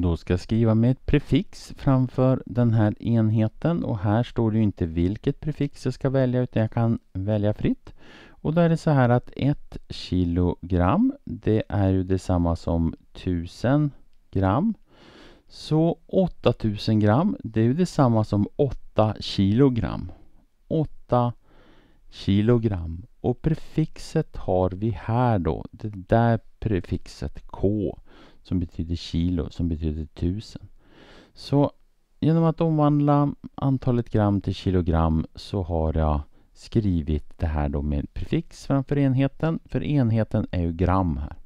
Då ska jag skriva med ett prefix framför den här enheten och här står det ju inte vilket prefix jag ska välja utan jag kan välja fritt. Och då är det så här att 1 kilogram det är ju detsamma som 1000 gram. Så 8000 gram det är ju detsamma som 8 kilogram. 8 kilogram. Och prefixet har vi här då. Det där prefixet K som betyder kilo, som betyder tusen. Så genom att omvandla antalet gram till kilogram så har jag skrivit det här då med prefix framför enheten. För enheten är ju gram här.